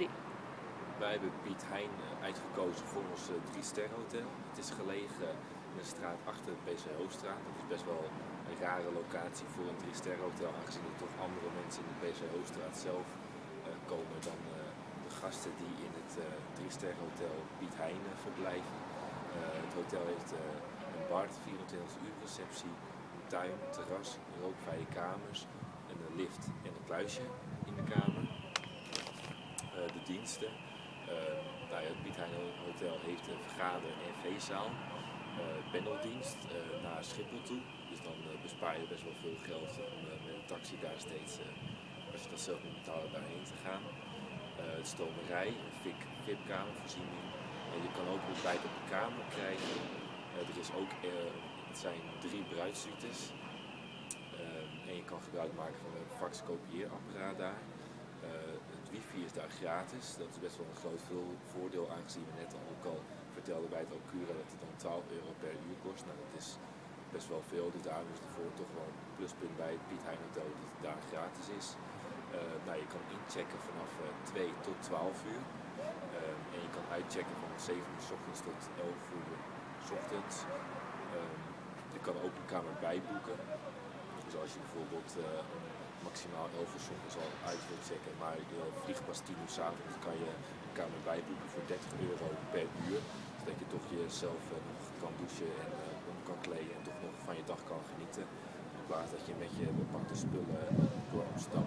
drie. Wij hebben Piet Hein eh, uitgekozen voor ons uh, drie sterren hotel. Het is gelegen in de straat achter de PC Hoofdstraat. Dat is best wel een rare locatie voor een drie sterren hotel, aangezien er toch andere mensen in de PC Hoofdstraat zelf uh, komen dan de gasten die in het drie sterren hotel Piet Hein verblijven. het hotel heeft een bar, 24 uur receptie, een tuin, terras, rookvrije kamers, een lift en een kluisje in de kamer. Diensten. Uh, ja, het Piet Hein Hotel heeft een vergader- en feestzaal. Uh, pendeldienst uh, naar Schiphol toe. Dus dan bespaar je best wel veel geld om met een taxi daar steeds, als je dat zelf moet betalen, daarheen te gaan. het stomerij, een VIP-kamervoorziening. je kan ook ontbijt op de kamer krijgen. er is ook, het zijn drie bruidsuites. en je kan gebruik maken van een fax-kopieerapparaat daar wifi is daar gratis. Dat is best wel een groot voordeel aangezien we net ook al vertelden bij het Alcura dat het dan 12 euro per uur kost. Nou dat is best wel veel, dus daarom is het voor toch wel een pluspunt bij het Piet Hein Hotel dat het daar gratis is. Nou, je kan inchecken vanaf uh, eh, 2 tot 12 uur. Uh, en je kan uitchecken van 7 uur ochtends tot 11 uur s ochtends. Ehm, je kan ook een kamer bijboeken. Dus als je bijvoorbeeld maximaal 11 uur ochtends al uit wilt checken, maar je vliegt pas 10 uur avonds, kan je een kamer bijboeken voor 30 euro per uur. Zodat je toch jezelf uh, nog kan douchen en uh, om kan kleden en toch nog van je dag kan genieten. In plaats dat je met je bepakte spullen door Amsterdam